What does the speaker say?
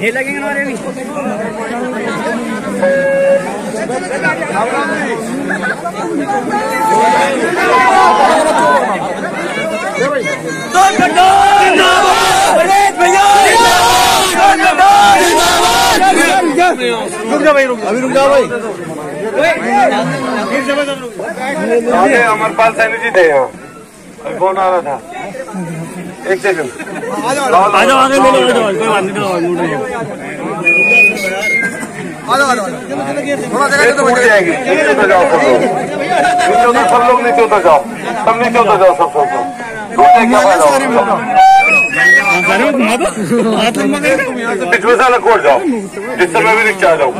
ये लगेंगे हमारे भी दो घंटों रुक जा भाई रुक अभी रुक जाओ। भाई अमरपाल सैनी जी थे यहाँ फ़ोन आ रहा था एक सेकंड आ जाओ आगे ले लो आ जाओ कोई बात नहीं आ जाओ थोड़ा जगह तो उठ जाएँगे नीचे उतर जाओ सब लोग नीचे उतर सब लोग नीचे उतर जाओ सब नीचे उतर जाओ सब सब कोट जाओ जिस समय भी रिक्शा जाओ।